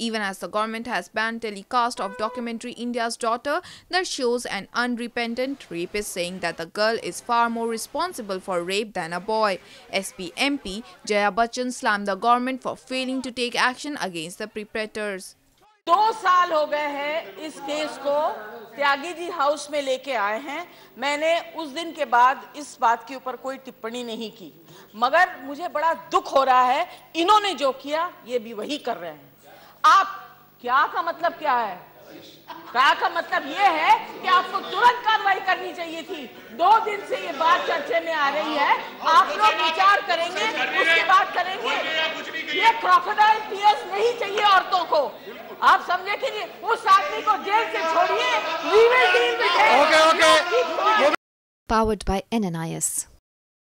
even as the government has banned telecast of documentary India's Daughter that shows an unrepentant rapist saying that the girl is far more responsible for rape than a boy. SP MP Jaya Bachchan slammed the government for failing to take action against the perpetrators. दो साल हो गए हैं इस case को Tyagi ji house में लेके आए हैं मैंने उस दिन के बाद इस बात के ऊपर कोई टिप्पणी नहीं की मगर मुझे बड़ा दुख हो रहा है इन्होंने जो किया ये भी वही कर रहे हैं आप क्या का मतलब क्या है? क्या का मतलब ये है कि आपको तुरंत कार्रवाई करनी चाहिए थी। दो दिन से ये बात चर्चे में आ रही है। आप लोग विचार करेंगे उसके बाद करेंगे। ये क्रोकोडाइल टीयर्स नहीं चाहिए औरतों को। आप समझे कि नहीं? उस आदमी को जेल से छोड़िए। With Okay, okay. Powered by NNIS.